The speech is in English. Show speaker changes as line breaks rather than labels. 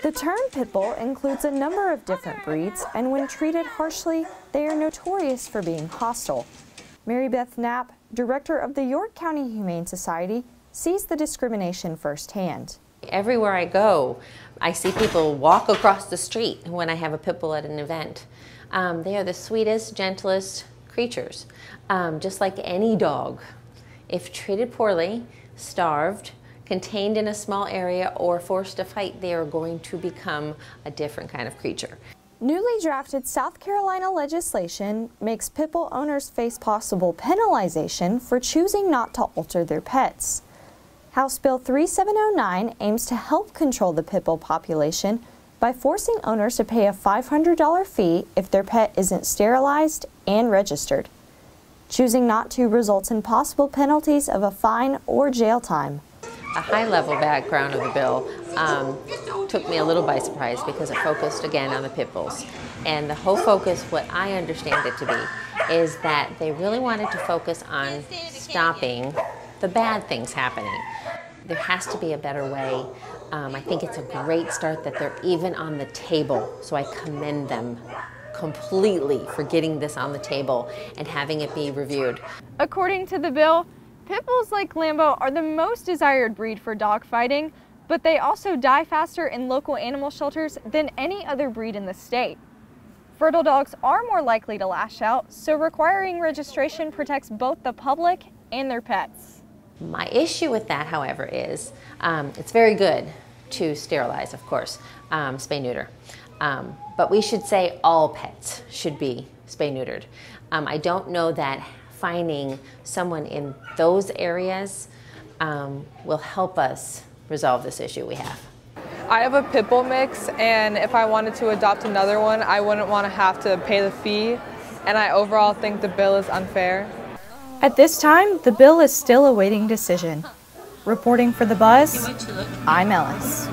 The term pit bull includes a number of different breeds, and when treated harshly, they are notorious for being hostile. Mary Beth Knapp, director of the York County Humane Society, sees the discrimination firsthand.
Everywhere I go, I see people walk across the street when I have a pit bull at an event. Um, they are the sweetest, gentlest creatures, um, just like any dog. If treated poorly, starved, contained in a small area, or forced to fight, they are going to become a different kind of creature.
Newly drafted South Carolina legislation makes pit bull owners face possible penalization for choosing not to alter their pets. House Bill 3709 aims to help control the pit bull population by forcing owners to pay a $500 fee if their pet isn't sterilized and registered. Choosing not to results in possible penalties of a fine or jail time.
A high-level background of the bill um, took me a little by surprise because it focused again on the pit bulls. And the whole focus, what I understand it to be, is that they really wanted to focus on stopping the bad things happening. There has to be a better way. Um, I think it's a great start that they're even on the table, so I commend them completely for getting this on the table and having it be reviewed.
According to the bill, pit bulls like Lambo are the most desired breed for dog fighting, but they also die faster in local animal shelters than any other breed in the state. Fertile dogs are more likely to lash out, so requiring registration protects both the public and their pets.
My issue with that, however, is um, it's very good to sterilize, of course, um, spay neuter. Um, but we should say all pets should be spay neutered. Um, I don't know that finding someone in those areas um, will help us resolve this issue we have.
I have a pit bull mix, and if I wanted to adopt another one, I wouldn't want to have to pay the fee, and I overall think the bill is unfair.
At this time, the bill is still awaiting decision. Reporting for The Buzz, I'm Ellis.